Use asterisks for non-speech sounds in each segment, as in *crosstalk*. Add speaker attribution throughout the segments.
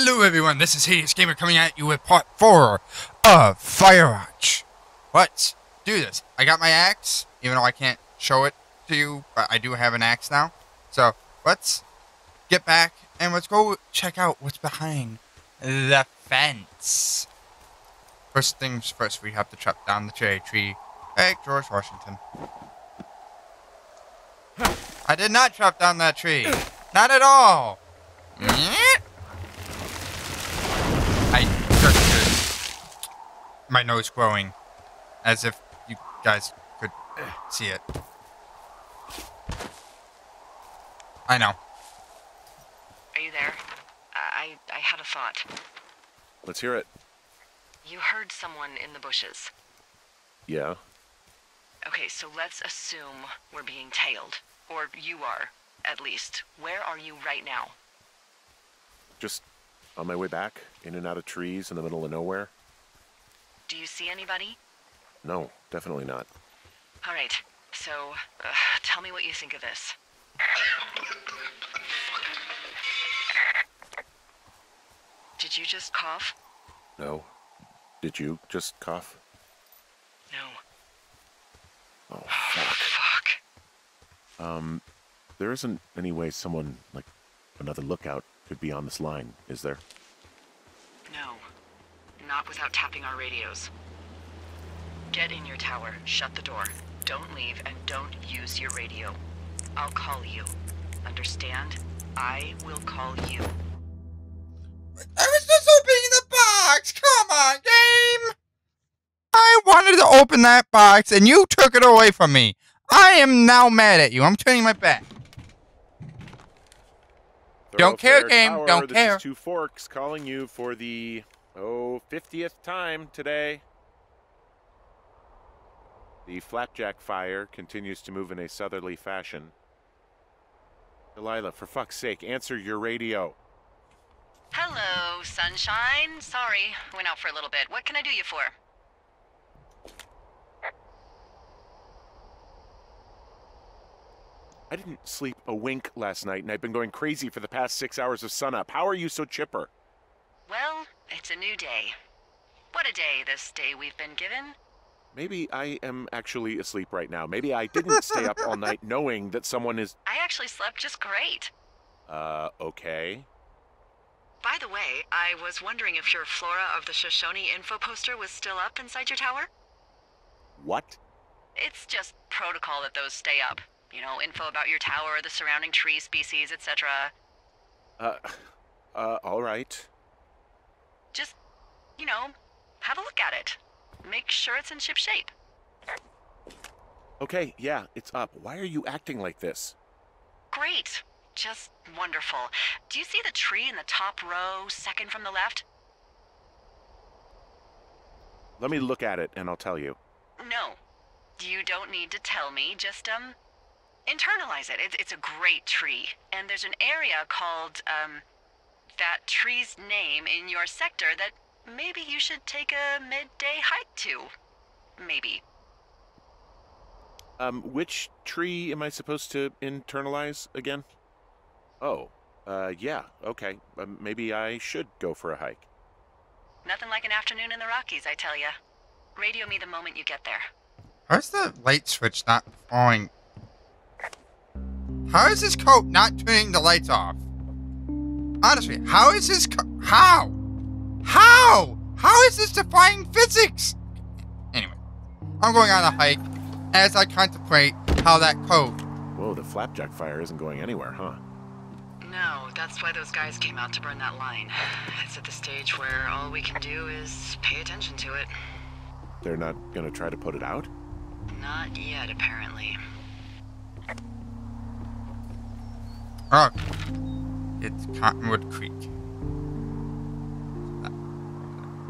Speaker 1: Hello everyone, this is Hideous Gamer coming at you with part 4 of Firewatch. Let's do this. I got my axe, even though I can't show it to you, but I do have an axe now. So, let's get back and let's go check out what's behind the fence. First things first, we have to chop down the cherry tree. Hey, George Washington. I did not chop down that tree. Not at all. I just my nose growing, as if you guys could see it. I know.
Speaker 2: Are you there? I I had a thought.
Speaker 3: Let's hear it.
Speaker 2: You heard someone in the bushes.
Speaker 3: Yeah.
Speaker 2: Okay, so let's assume we're being tailed. Or you are, at least. Where are you right now?
Speaker 3: Just on my way back, in and out of trees in the middle of nowhere.
Speaker 2: Do you see anybody?
Speaker 3: No, definitely not.
Speaker 2: All right, so uh, tell me what you think of this. Did you just cough?
Speaker 3: No. Did you just cough?
Speaker 2: No.
Speaker 3: Oh,
Speaker 2: Oh, *sighs*
Speaker 3: fuck.
Speaker 2: fuck.
Speaker 3: Um, there isn't any way someone, like, another lookout could be on this line, is there?
Speaker 2: No. Not without tapping our radios. Get in your tower, shut the door. Don't leave, and don't use your radio. I'll call you. Understand? I will call you.
Speaker 1: I was just opening the box. Come on, game. I wanted to open that box and you took it away from me. I am now mad at you. I'm turning my back. Don't care, game,
Speaker 3: Tower,
Speaker 1: don't
Speaker 3: this
Speaker 1: care.
Speaker 3: Is Two Forks calling you for the, oh, 50th time today. The flapjack fire continues to move in a southerly fashion. Delilah, for fuck's sake, answer your radio.
Speaker 2: Hello, sunshine. Sorry, went out for a little bit. What can I do you for?
Speaker 3: I didn't sleep a wink last night, and I've been going crazy for the past six hours of sunup. How are you so chipper?
Speaker 2: It's a new day. What a day, this day we've been given.
Speaker 3: Maybe I am actually asleep right now. Maybe I didn't stay up all night *laughs* knowing that someone is.
Speaker 2: I actually slept just great.
Speaker 3: Uh, okay.
Speaker 2: By the way, I was wondering if your Flora of the Shoshone info poster was still up inside your tower?
Speaker 3: What?
Speaker 2: It's just protocol that those stay up. You know, info about your tower, the surrounding tree species, etc.
Speaker 3: Uh, *sighs* uh, all right.
Speaker 2: Just, you know, have a look at it. Make sure it's in ship shape.
Speaker 3: Okay, yeah, it's up. Why are you acting like this?
Speaker 2: Great. Just wonderful. Do you see the tree in the top row, second from the left?
Speaker 3: Let me look at it and I'll tell you.
Speaker 2: No. You don't need to tell me. Just, um, internalize it. It's, it's a great tree. And there's an area called, um, that tree's name in your sector that maybe you should take a midday hike to. Maybe.
Speaker 3: Um, which tree am I supposed to internalize again? Oh, uh, yeah, okay. Um, maybe I should go for a hike.
Speaker 2: Nothing like an afternoon in the Rockies, I tell ya. Radio me the moment you get there.
Speaker 1: How's the light switch not falling? How is this coat not turning the lights off? Honestly, how is this how? How? How is this defying physics? Anyway, I'm going on a hike as I contemplate how that coat.
Speaker 3: Whoa, the flapjack fire isn't going anywhere, huh?
Speaker 2: No, that's why those guys came out to burn that line. It's at the stage where all we can do is pay attention to it.
Speaker 3: They're not gonna try to put it out?
Speaker 2: Not yet, apparently.
Speaker 1: Oh, it's Cottonwood Creek.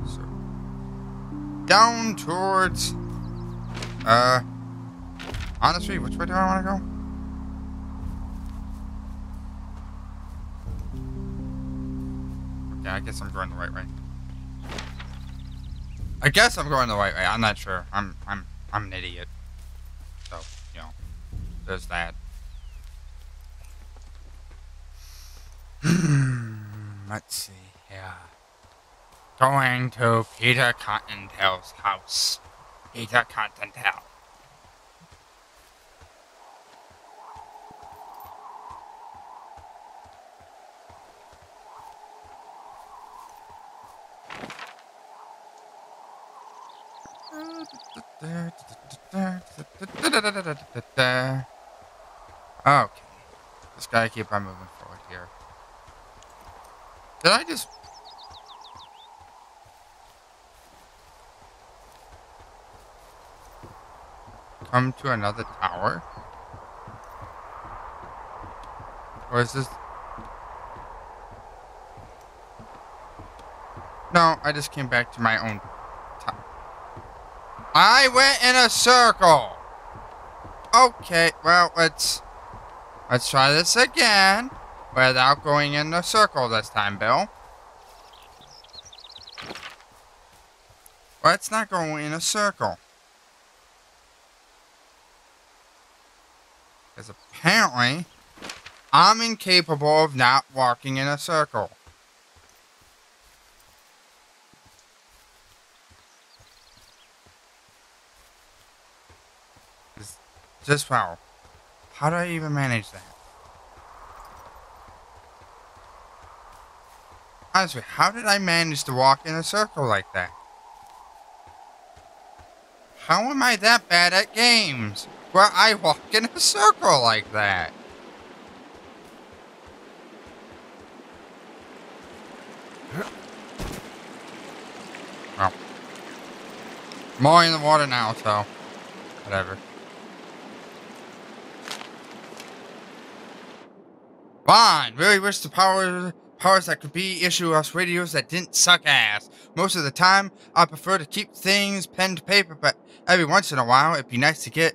Speaker 1: So down towards. Uh, honestly, which way do I want to go? Okay, I guess I'm going the right way. I guess I'm going the right way. I'm not sure. I'm I'm I'm an idiot. So you know, there's that. Let's see. Yeah. Going to Peter Cottontail's house. Peter Cottontail. Okay. Just gotta keep on moving forward here. Did I just... Come to another tower? Or is this... No, I just came back to my own tower. I went in a circle! Okay, well, let's... Let's try this again. Without going in a circle this time, Bill. Let's not go in a circle. Because apparently, I'm incapable of not walking in a circle. Just wow. How do I even manage that? How did I manage to walk in a circle like that? How am I that bad at games where I walk in a circle like that? Well, more in the water now, so whatever. Fine. Really wish the power powers that could be issue us radios that didn't suck ass. Most of the time, I prefer to keep things pen to paper, but every once in a while, it'd be nice to get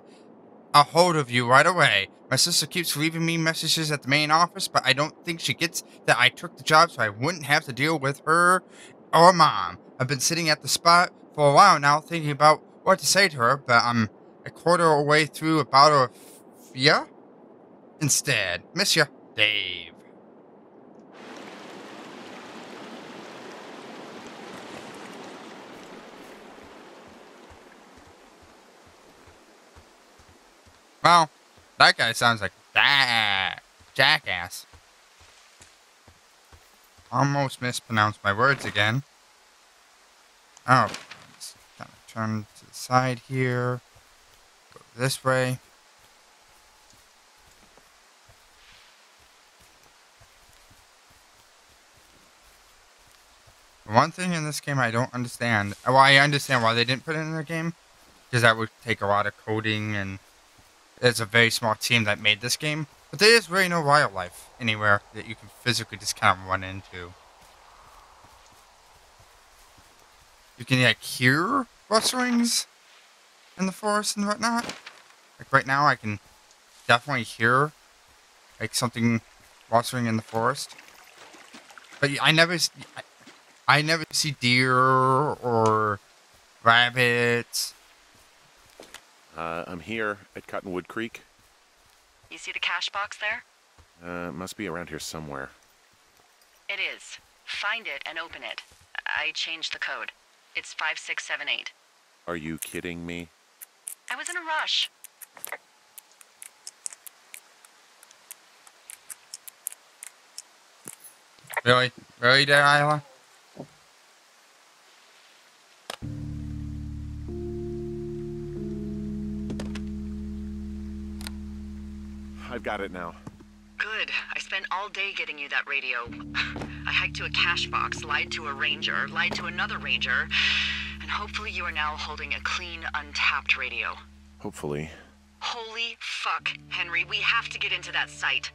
Speaker 1: a hold of you right away. My sister keeps leaving me messages at the main office, but I don't think she gets that I took the job so I wouldn't have to deal with her or mom. I've been sitting at the spot for a while now thinking about what to say to her, but I'm a quarter away through a bottle of Fia instead. Miss ya. Dave. Well, that guy sounds like that jackass. Almost mispronounced my words again. Oh, let's kind of turn to the side here. Go this way. One thing in this game I don't understand. Well, I understand why they didn't put it in the game. Because that would take a lot of coding and it's a very small team that made this game. But there is really no wildlife anywhere that you can physically just kind of run into. You can like hear rustlings in the forest and whatnot. Like right now I can definitely hear like something rustling in the forest. But I never, I never see deer or rabbits.
Speaker 3: Uh, I'm here at Cottonwood Creek.
Speaker 2: You see the cash box there?
Speaker 3: Uh, must be around here somewhere.
Speaker 2: It is. Find it and open it. I changed the code. It's 5678.
Speaker 3: Are you kidding me?
Speaker 2: I was in a rush.
Speaker 1: Really? Really, Delilah?
Speaker 3: I've got it now.
Speaker 2: Good. I spent all day getting you that radio. *sighs* I hiked to a cash box, lied to a ranger, lied to another ranger, and hopefully you are now holding a clean, untapped radio.
Speaker 3: Hopefully.
Speaker 2: Holy fuck, Henry, we have to get into that site.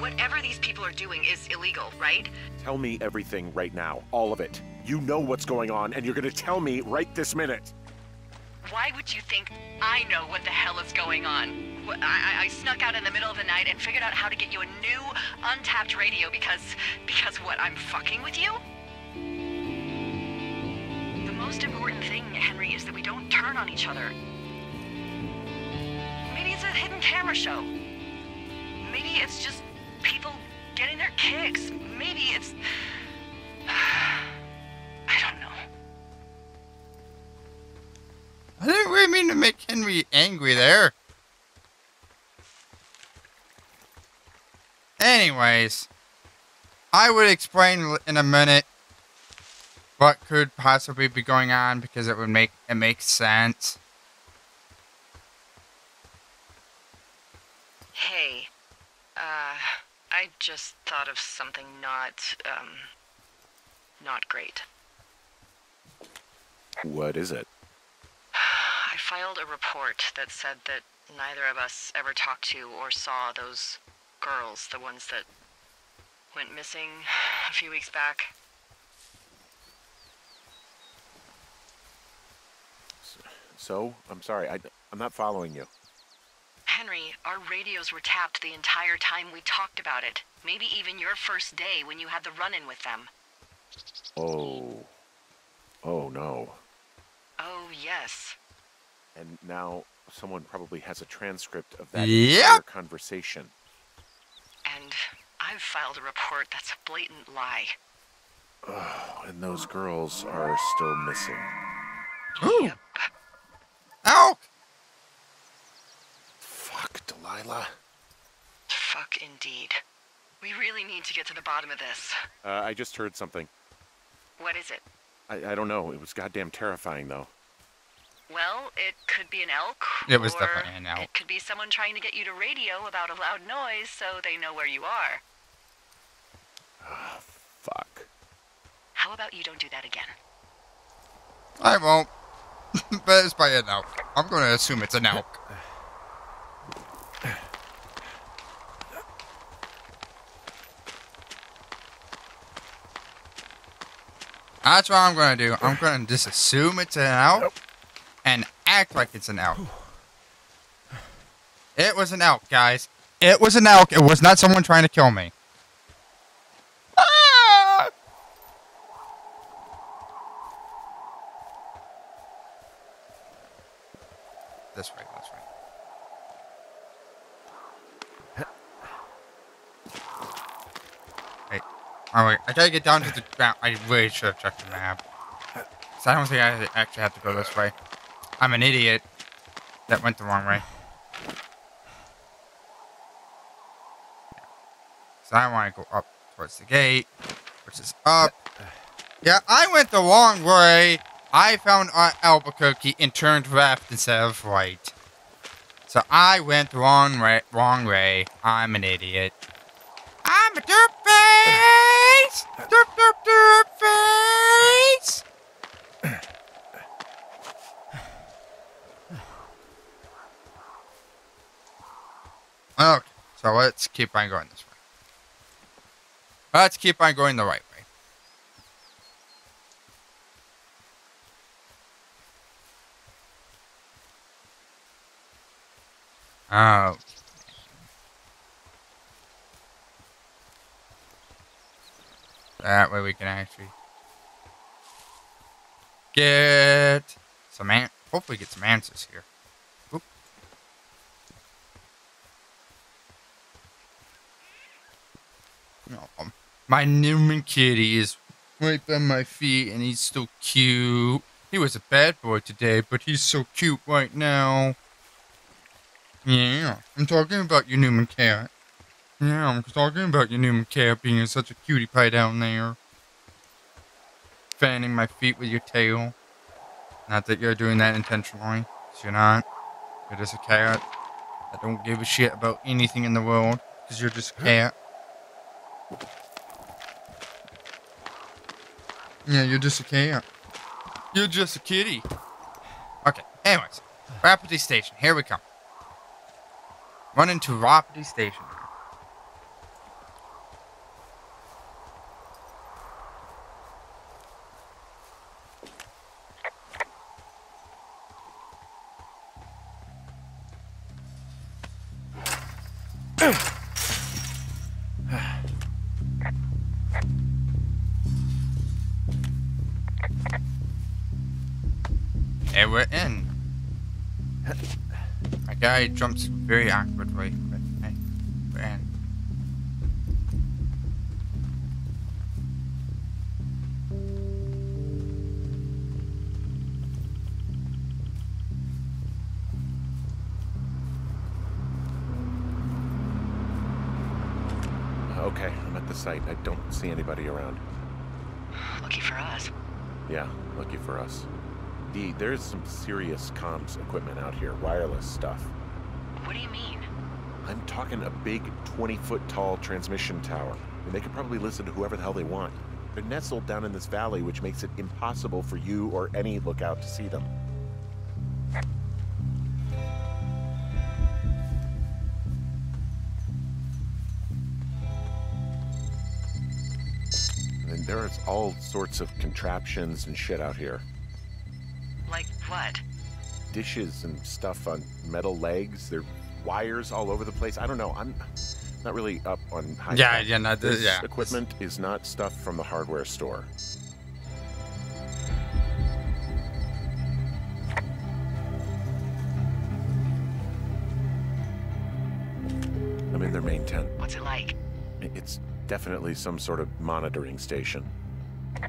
Speaker 2: Whatever these people are doing is illegal, right?
Speaker 3: Tell me everything right now. All of it. You know what's going on, and you're gonna tell me right this minute.
Speaker 2: Why would you think I know what the hell is going on? I, I, snuck out in the middle of the night and figured out how to get you a new, untapped radio because... Because what, I'm fucking with you? The most important thing, Henry, is that we don't turn on each other. Maybe it's a hidden camera show. Maybe it's just people getting their kicks. Maybe it's...
Speaker 1: angry there. Anyways, I would explain in a minute what could possibly be going on because it would make it makes sense.
Speaker 2: Hey, uh, I just thought of something not, um, not great.
Speaker 3: What is it?
Speaker 2: I filed a report that said that neither of us ever talked to or saw those girls, the ones that went missing a few weeks back.
Speaker 3: So? I'm sorry. I, I'm not following you.
Speaker 2: Henry, our radios were tapped the entire time we talked about it. Maybe even your first day when you had the run in with them.
Speaker 3: Oh. Oh, no.
Speaker 2: Oh, yes.
Speaker 3: And now someone probably has a transcript of that
Speaker 1: Yep.
Speaker 3: entire conversation.
Speaker 2: And I've filed a report that's a blatant lie.
Speaker 3: Oh, and those girls are still missing.
Speaker 1: Ooh.
Speaker 2: Yep.
Speaker 1: Ow!
Speaker 3: Fuck, Delilah.
Speaker 2: Fuck indeed. We really need to get to the bottom of this.
Speaker 3: Uh, I just heard something.
Speaker 2: What is it?
Speaker 3: I, I don't know. It was goddamn terrifying, though.
Speaker 2: Well, it could be an elk.
Speaker 1: It was
Speaker 2: or
Speaker 1: definitely an elk.
Speaker 2: It could be someone trying to get you to radio about a loud noise so they know where you are.
Speaker 3: Ah, fuck.
Speaker 2: How about you don't do that again?
Speaker 1: I won't. *laughs* but it's by an elk. I'm going to assume it's an elk. That's what I'm going to do. I'm going to just assume it's an elk and act like it's an elk. It was an elk, guys. It was an elk. It was not someone trying to kill me. Ah! This way, this way. Hey, oh wait, I gotta get down to the ground. I really should have checked the map. So I don't think I actually have to go this way. I'm an idiot. That went the wrong way. So I want to go up towards the gate, which is up. Yeah, I went the wrong way. I found Albuquerque and turned left instead of right. So I went the wrong way. Wrong way. I'm an idiot. I'm a dirt face. Derp derp derp face. Okay, so let's keep on going this way. Let's keep on going the right way. Oh. That way we can actually get some an- hopefully get some answers here. Oop. No, um, my Newman kitty is right by my feet and he's so cute. He was a bad boy today, but he's so cute right now. Yeah, I'm talking about your Newman cat. Yeah, I'm talking about your Newman cat being such a cutie pie down there. Fanning my feet with your tail. Not that you're doing that intentionally, you're not. You're just a cat I don't give a shit about anything in the world, because you're just a cat. Yeah, you're just a cat. You're just a kitty. Okay, anyways. Wapiti Station, here we come. Run into Wapiti Station. I jumps very awkwardly.
Speaker 3: Okay, I'm at the site. I don't see anybody around.
Speaker 2: Lucky for us.
Speaker 3: Yeah, lucky for us. D, there is some serious comms equipment out here, wireless stuff.
Speaker 2: What do you mean?
Speaker 3: I'm talking a big 20 foot tall transmission tower, and they can probably listen to whoever the hell they want. They're nestled down in this valley, which makes it impossible for you or any lookout to see them. And there's all sorts of contraptions and shit out here.
Speaker 2: Like what?
Speaker 3: Dishes and stuff on metal legs. There are wires all over the place. I don't know. I'm not really up on high
Speaker 1: Yeah,
Speaker 3: tech.
Speaker 1: yeah, no, this-
Speaker 3: This
Speaker 1: yeah.
Speaker 3: equipment is not stuff from the hardware store. I'm in their main tent.
Speaker 2: What's it like?
Speaker 3: It's definitely some sort of monitoring station. The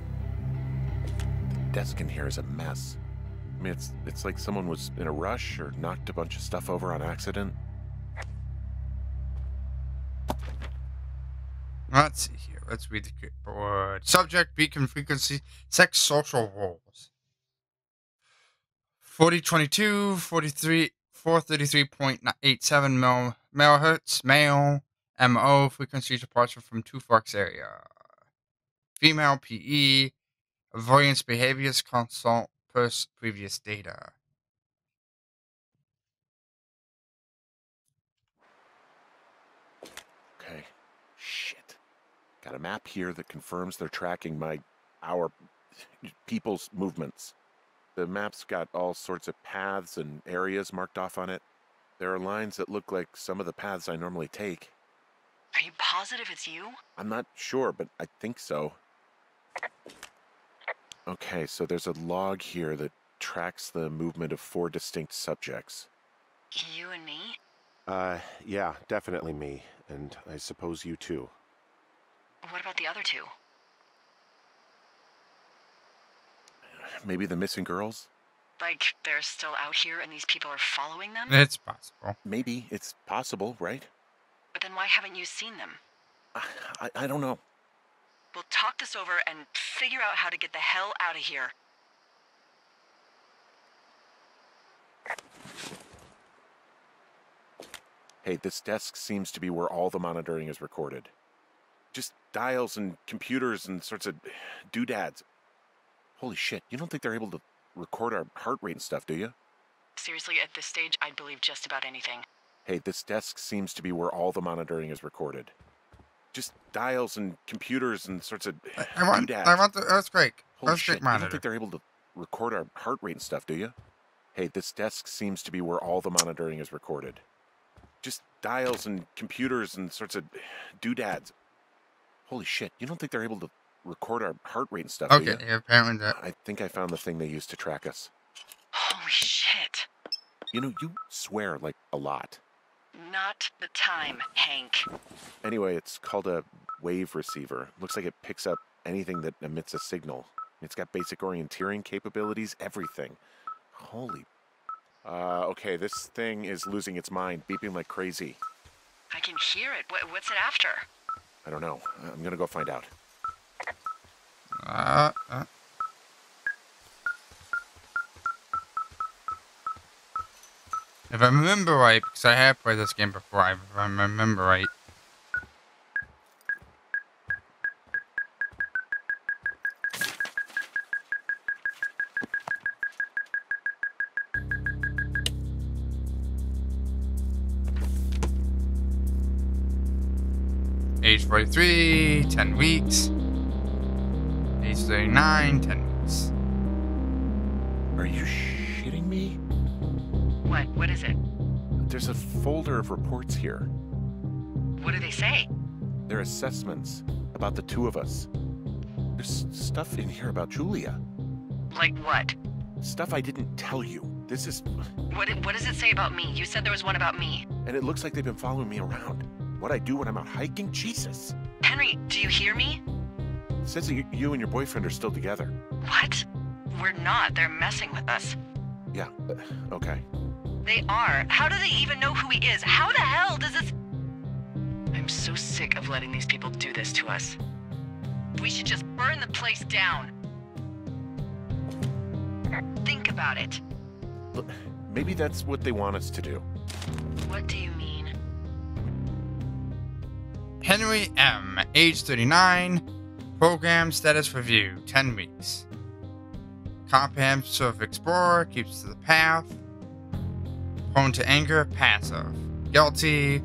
Speaker 3: desk in here is a mess. I mean, it's it's like someone was in a rush or knocked a bunch of stuff over on accident.
Speaker 1: Let's see here. Let's read the board. Subject, beacon frequency, sex, social roles. 4022, 43, 433.87 mil, megahertz, male, MO, frequency departure from two Fox area. Female, PE, avoidance behaviors, consult, previous data.
Speaker 3: Okay. Shit. Got a map here that confirms they're tracking my our people's movements. The map's got all sorts of paths and areas marked off on it. There are lines that look like some of the paths I normally take.
Speaker 2: Are you positive it's you?
Speaker 3: I'm not sure, but I think so. Okay, so there's a log here that tracks the movement of four distinct subjects.
Speaker 2: You and me?
Speaker 4: Uh, yeah, definitely me. And I suppose you too.
Speaker 2: What about the other two?
Speaker 3: Maybe the missing girls?
Speaker 2: Like, they're still out here and these people are following them?
Speaker 1: It's possible.
Speaker 3: Maybe. It's possible, right?
Speaker 2: But then why haven't you seen them?
Speaker 3: I, I, I don't know.
Speaker 2: We'll talk this over and figure out how to get the hell out of here.
Speaker 3: Hey, this desk seems to be where all the monitoring is recorded. Just dials and computers and sorts of doodads. Holy shit, you don't think they're able to record our heart rate and stuff, do you?
Speaker 2: Seriously, at this stage, I'd believe just about anything.
Speaker 3: Hey, this desk seems to be where all the monitoring is recorded. Just dials and computers and sorts of
Speaker 1: I, I want,
Speaker 3: doodads.
Speaker 1: I want the earthquake.
Speaker 3: Holy
Speaker 1: Earthquake
Speaker 3: shit, you don't think they're able to record our heart rate and stuff, do you? Hey, this desk seems to be where all the monitoring is recorded. Just dials and computers and sorts of doodads. Holy shit, you don't think they're able to record our heart rate and stuff, do
Speaker 1: Okay,
Speaker 3: you?
Speaker 1: yeah, apparently that.
Speaker 3: I think I found the thing they used to track us.
Speaker 2: Holy shit.
Speaker 3: You know, you swear like a lot.
Speaker 2: Not the time, Hank.
Speaker 3: Anyway, it's called a wave receiver. Looks like it picks up anything that emits a signal. It's got basic orienteering capabilities, everything. Holy. Uh, okay, this thing is losing its mind, beeping like crazy.
Speaker 2: I can hear it. What, what's it after?
Speaker 3: I don't know. I'm gonna go find out.
Speaker 1: Uh, uh. If I remember right, because I have played this game before, if I remember right. Age 43, 10 weeks. Age 39, 10 weeks.
Speaker 3: Are you shitting me?
Speaker 2: What? What is it?
Speaker 3: There's a folder of reports here.
Speaker 2: What do they say?
Speaker 3: They're assessments about the two of us. There's stuff in here about Julia.
Speaker 2: Like what?
Speaker 3: Stuff I didn't tell you. This is.
Speaker 2: What, what does it say about me? You said there was one about me.
Speaker 3: And it looks like they've been following me around. What I do when I'm out hiking? Jesus.
Speaker 2: Henry, do you hear me?
Speaker 3: It says that you, and your boyfriend are still together.
Speaker 2: What? We're not. They're messing with us.
Speaker 3: Yeah, uh, okay.
Speaker 2: They are. How do they even know who he is? How the hell does this. I'm so sick of letting these people do this to us. We should just burn the place down. Think about it.
Speaker 3: Maybe that's what they want us to do.
Speaker 2: What do you mean?
Speaker 1: Henry M., age 39, program status review, 10 weeks. Comprehensive explorer, keeps to the path. Prone to anger, passive. Guilty,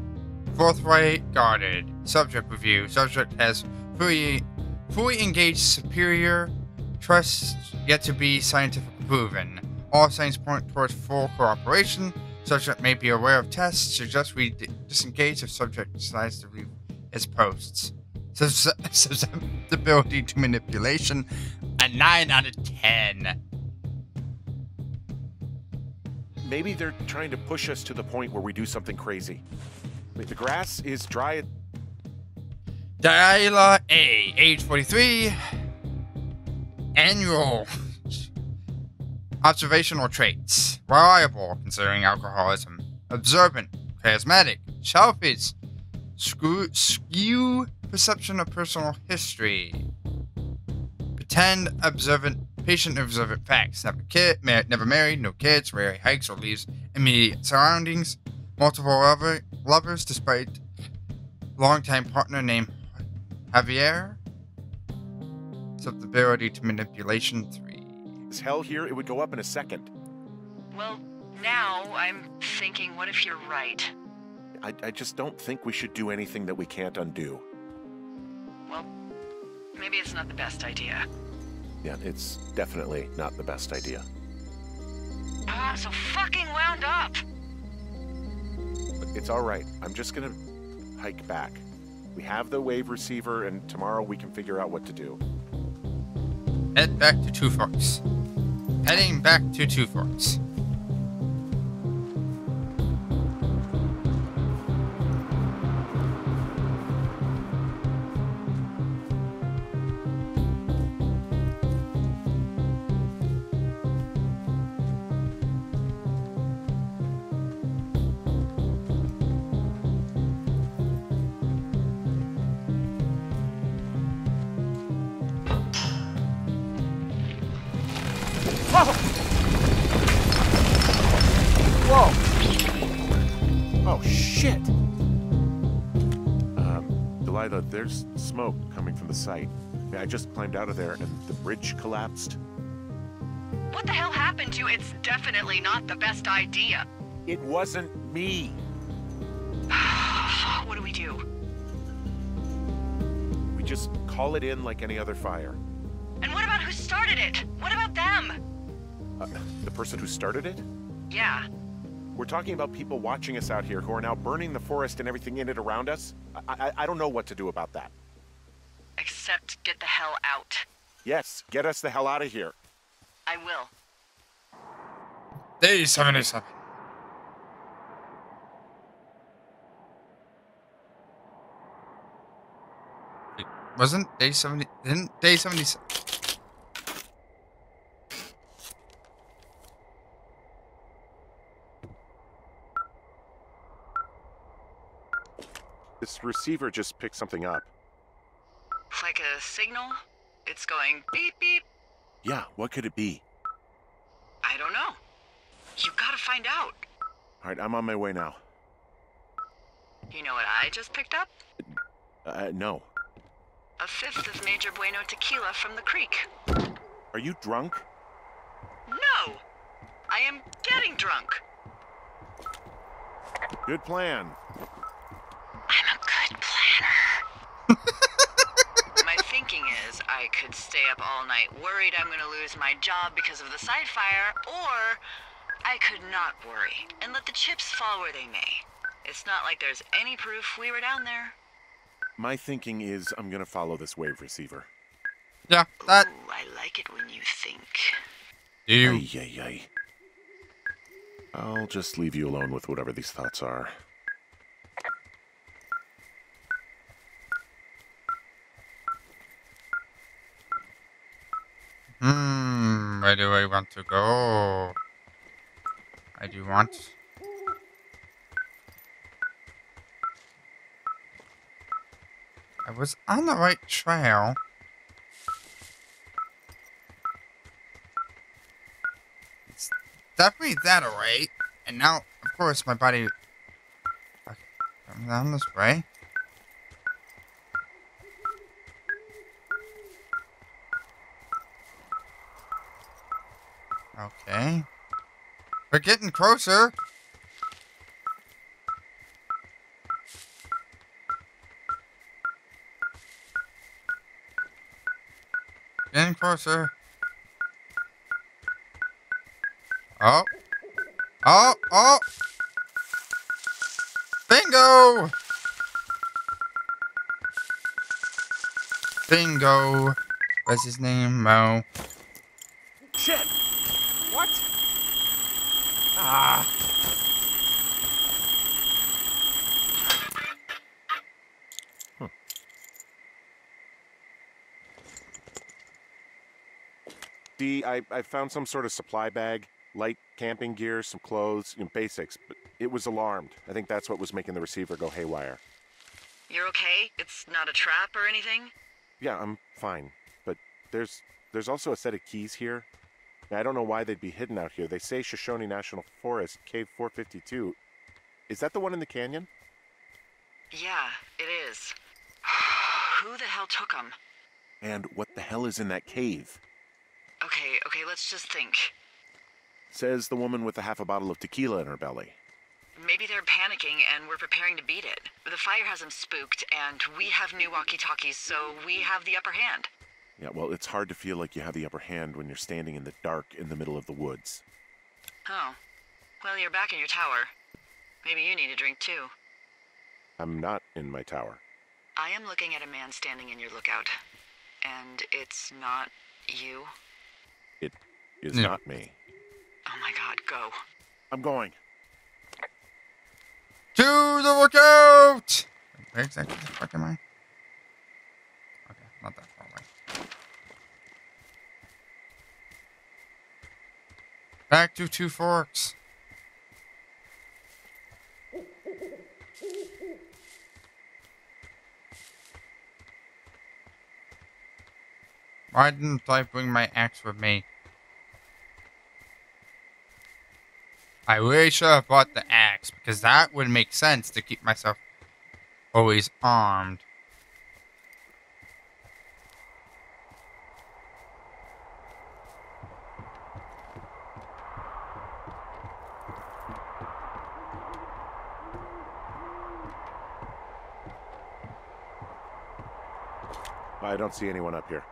Speaker 1: forthright, guarded. Subject review, subject has fully, fully engaged superior, trust yet to be scientifically proven. All signs point towards full cooperation. Subject may be aware of tests, suggest we disengage if subject decides to leave its posts. Sus- *laughs* Susceptibility to manipulation, a 9 out of 10.
Speaker 3: Maybe they're trying to push us to the point where we do something crazy. Mean, the grass is dry.
Speaker 1: Delilah A, age 43. Annual observational traits. Reliable, considering alcoholism. Observant, charismatic, selfish, skew perception of personal history. Pretend observant, patient observant facts. Never kid, ma- never married, no kids, rarely hikes or leaves immediate surroundings. Multiple lover, lovers, despite longtime partner named Javier. Susceptibility to manipulation three.
Speaker 3: Is hell here? It would go up in a second.
Speaker 2: Well, now I'm thinking, what if you're right?
Speaker 3: I, I just don't think we should do anything that we can't undo.
Speaker 2: Well, maybe it's not the best idea.
Speaker 3: Yeah, it's definitely not the best idea.
Speaker 2: Ah, I'm so fucking wound up.
Speaker 3: It's all right. I'm just gonna hike back. We have the wave receiver, and tomorrow we can figure out what to do.
Speaker 1: Head back to Two Forks. Heading back to Two Forks.
Speaker 3: Delilah, there's smoke coming from the site. I just climbed out of there, and the bridge collapsed.
Speaker 2: What the hell happened to you? It's definitely not the best idea.
Speaker 3: It wasn't me. *sighs*
Speaker 2: what do we do?
Speaker 3: We just call it in like any other fire.
Speaker 2: And what about who started it? What about them?
Speaker 3: Uh, the person who started it?
Speaker 2: Yeah.
Speaker 3: We're talking about people watching us out here who are now burning the forest and everything in it around us. I, I, I don't know what to do about that.
Speaker 2: Except get the hell out.
Speaker 3: Yes, get us the hell out of here.
Speaker 2: I will.
Speaker 1: Day 77. Wait, Wasn't day 70? Didn't day 70?
Speaker 3: This receiver just picked something up.
Speaker 2: Like a signal? It's going beep beep.
Speaker 3: Yeah, what could it be?
Speaker 2: I don't know. You gotta find out.
Speaker 3: All right, I'm on my way now.
Speaker 2: You know what I just picked up?
Speaker 3: Uh, no.
Speaker 2: A fifth of Major Bueno tequila from the creek.
Speaker 3: Are you drunk?
Speaker 2: No! I am getting drunk.
Speaker 3: Good plan.
Speaker 2: I'm a good planner. *laughs* my thinking is I could stay up all night worried I'm gonna lose my job because of the side fire, or I could not worry and let the chips fall where they may. It's not like there's any proof we were down there.
Speaker 3: My thinking is I'm gonna follow this wave receiver.
Speaker 1: Yeah, that.
Speaker 2: Ooh, I like it when you think.
Speaker 1: Do you?
Speaker 3: Ay, ay, ay. I'll just leave you alone with whatever these thoughts are.
Speaker 1: Hmm, where do I want to go? I do want. I was on the right trail. It's definitely that alright. And now, of course, my body. Okay, I'm down this way. Okay. We're getting closer. Getting closer. Oh. Oh, oh. Bingo. Bingo. What's his name? Mo.
Speaker 3: Shit! What? Ah! D, I, I found some sort of supply bag, light camping gear, some clothes, you know, basics, but it was alarmed. I think that's what was making the receiver go haywire.
Speaker 2: You're okay? It's not a trap or anything?
Speaker 3: Yeah, I'm fine, but there's there's also a set of keys here. Now, I don't know why they'd be hidden out here. They say Shoshone National Forest, Cave 452. Is that the one in the canyon?
Speaker 2: Yeah, it is. *sighs* Who the hell took them?
Speaker 5: And what the hell is in that cave?
Speaker 2: Okay, okay, let's just think.
Speaker 5: Says the woman with a half a bottle of tequila in her belly.
Speaker 2: Maybe they're panicking and we're preparing to beat it. The fire has them spooked, and we have new walkie talkies, so we have the upper hand.
Speaker 5: Yeah, well, it's hard to feel like you have the upper hand when you're standing in the dark in the middle of the woods.
Speaker 2: Oh. Well, you're back in your tower. Maybe you need a drink too.
Speaker 3: I'm not in my tower.
Speaker 2: I am looking at a man standing in your lookout. And it's not you.
Speaker 3: It is
Speaker 1: Yeah.
Speaker 3: not me.
Speaker 2: Oh my god, go.
Speaker 5: I'm going.
Speaker 1: To the lookout! Where exactly the fuck am I? Okay, not that far away. Back to Two Forks. Why didn't I bring my axe with me? I really should have bought the axe because that would make sense to keep myself always armed.
Speaker 3: I don't see anyone up here.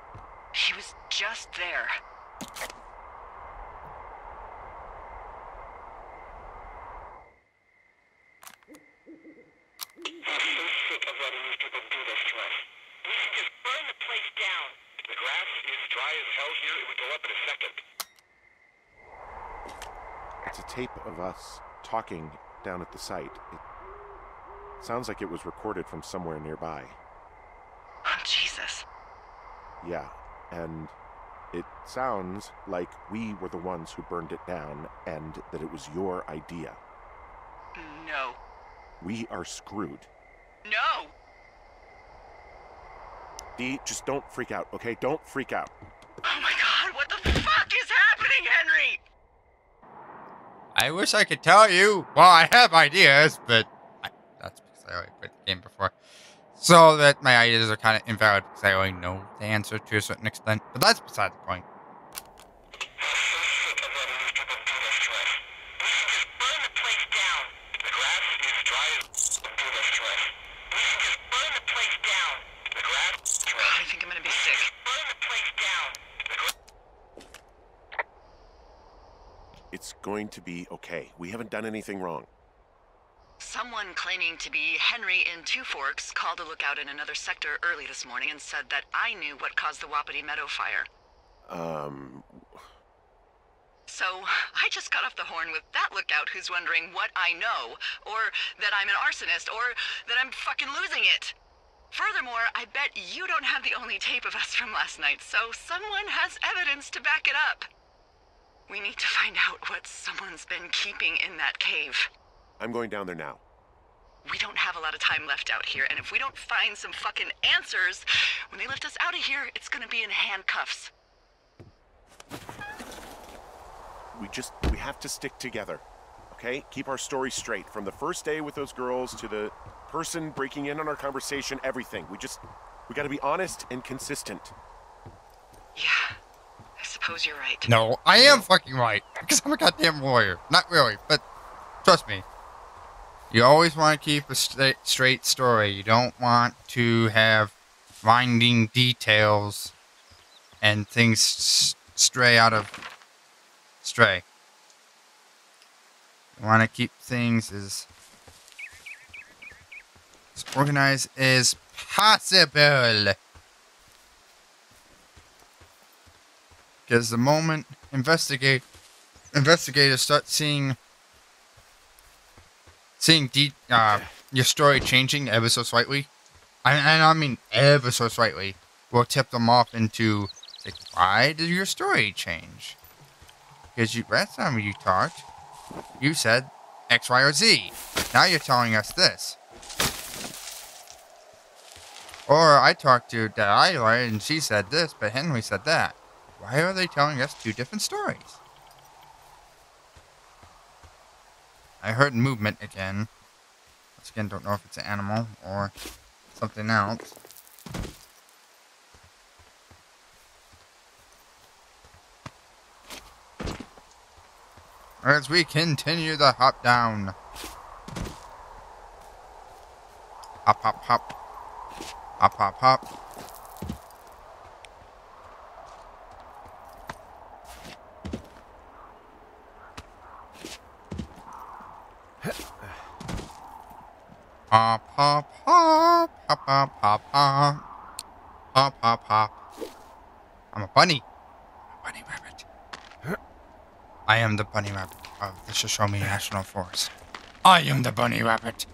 Speaker 2: He was just there.
Speaker 6: sick of letting these people do this to us. We should just burn the place down. The grass is dry as hell here. It would go up in a second.
Speaker 3: It's a tape of us talking down at the site. It sounds like it was recorded from somewhere nearby.
Speaker 2: Jesus.
Speaker 3: Yeah, and it sounds like we were the ones who burned it down and that it was your idea.
Speaker 2: No.
Speaker 3: We are screwed.
Speaker 2: No!
Speaker 3: Dee, just don't freak out, okay? Don't freak out.
Speaker 2: Oh my god, what the fuck is happening, Henry?
Speaker 1: I wish I could tell you. Well, I have ideas, but I, that's because I already played the game before. So that my ideas are kind of invalid because I already know the answer to a certain extent. But that's beside the point.
Speaker 6: sick of letting these people do this to us. We should just burn the place down. The grass is dry as do this to us. We should just burn the place down. The grass is dry.
Speaker 2: I think I'm gonna be sick.
Speaker 6: Burn the place down. The grass.
Speaker 5: It's going to be okay. We haven't done anything wrong.
Speaker 2: Someone claiming to be Henry in Two Forks called a lookout in another sector early this morning and said that I knew what caused the Wapiti Meadow fire.
Speaker 5: Um,
Speaker 2: So I just got off the horn with that lookout who's wondering what I know, or that I'm an arsonist, or that I'm fucking losing it. Furthermore, I bet you don't have the only tape of us from last night, so someone has evidence to back it up. We need to find out what someone's been keeping in that cave.
Speaker 5: I'm going down there now.
Speaker 2: We don't have a lot of time left out here, and if we don't find some fucking answers, when they lift us out of here, it's gonna be in handcuffs.
Speaker 3: We just we have to stick together. Okay? Keep our story straight. From the first day with those girls to the person breaking in on our conversation, everything. We just we got to be honest and consistent.
Speaker 2: Yeah, I suppose you're right.
Speaker 1: No, I am fucking right. Because I'm a goddamn lawyer. Not really, but trust me. You always want to keep a straight, straight story. You don't want to have winding details and things stray out of stray. You want to keep things as, as organized as possible. Because the moment investigate investigators start seeing seeing de- uh, your story changing ever so slightly, I, and I mean ever so slightly, will tip them off into like, why did your story change? Because you last time you talked, you said X, Y, or Z. Now you're telling us this. Or I talked to Delilah and she said this, but Henry said that. Why are they telling us two different stories? I heard movement again. Once again, don't know if it's an animal or something else. As we continue the hop down. Hop, hop, hop. Hop, hop, hop. Hop, hop, hop, hop, hop, hop. Hop, hop, hop. I'm a bunny. Bunny rabbit. I am the bunny rabbit of the Shoshone National Forest. I am the bunny rabbit.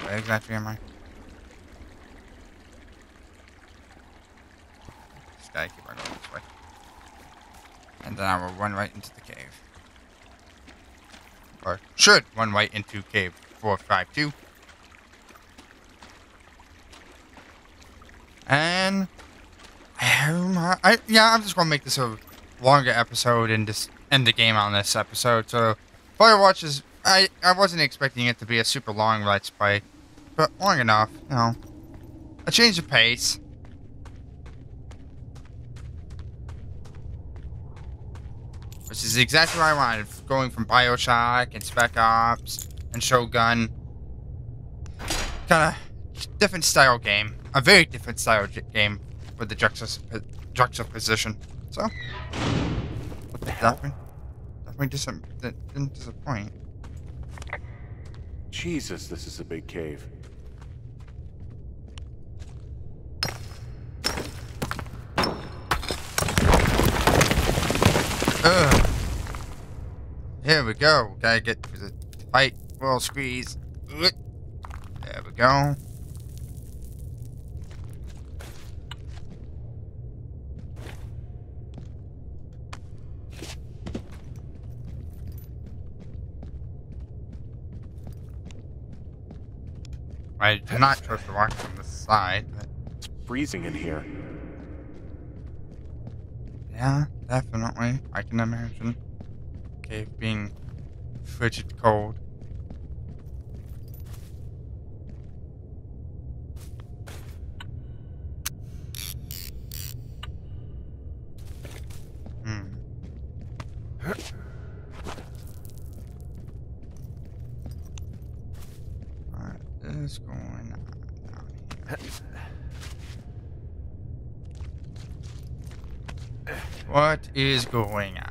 Speaker 1: Where exactly am I? Just gotta keep on going this way. Then I will run right into the cave. Or should run right into cave 452. And um, I yeah, I'm just gonna make this a longer episode and just end the game on this episode. So Firewatch is I I wasn't expecting it to be a super long let's play, but long enough, you know. A change of pace. Which is exactly what I wanted, going from Bioshock and Spec Ops and Shogun. Kind of different style game. A very different style game with the juxtap- juxtaposition. So,
Speaker 3: What the hell?
Speaker 1: definitely, definitely dis- didn't disappoint.
Speaker 3: Jesus, this is a big cave.
Speaker 1: Ugh. Here we go. Gotta get the fight. Roll squeeze. There we go. I do not trust to walk from the side, but
Speaker 3: It's freezing in here.
Speaker 1: yeah, definitely. I can imagine. Cave being frigid cold. Hmm. What is going on